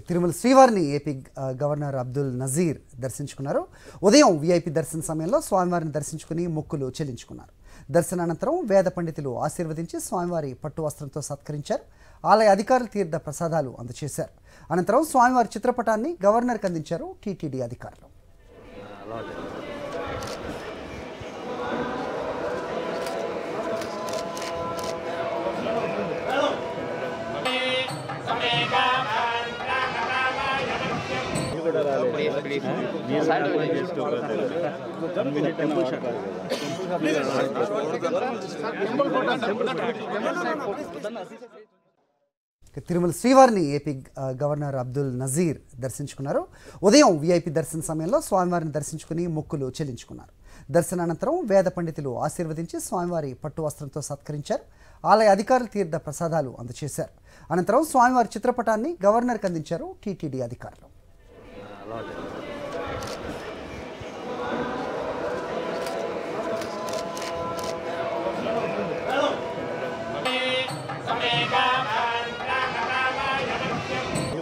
తిరుమల శ్రీవారిని AP governor Abdul Nazir దర్శించుకున్నారు. ఉదయం వీఐపీ దర్శన సమయంలో స్వామివారిని దర్శించుకుని మొక్కులు చెల్లించుకున్నారు. దర్శనానంతరం వేద పండితులు ఆశీర్వదించి స్వామివారి పట్టు వస్త్రంతో సత్కరించారు. ఆలయ అధికారులు తీర్థ ప్రసాదాలు అందజేశారు అనంతరం స్వామివారి చిత్రపటాన్ని గవర్నర్కి అందించారు టీటీడీ అధికారులు. తిరుమల శ్రీవారిని ఏపీ గవర్నర్ అబ్దుల్ నజీర్ దర్శించుకున్నారు. ఉదయం విఐపి దర్శన సమయంలో స్వామివారిని దర్శించుకుని మొక్కులు చెల్లించుకున్నారు. దర్శనానంతరం వేద పండితులు ఆశీర్వదించి స్వామివారి పట్టు వస్త్రంతో సత్కరించారు. ఆలయ అధికారులు తీర్థ ప్రసాదాలు అందజేశారు అనంతరం స్వామివారి చిత్రపటాన్ని గవర్నర్కి అందించారు టీటీడీ అధికారులు.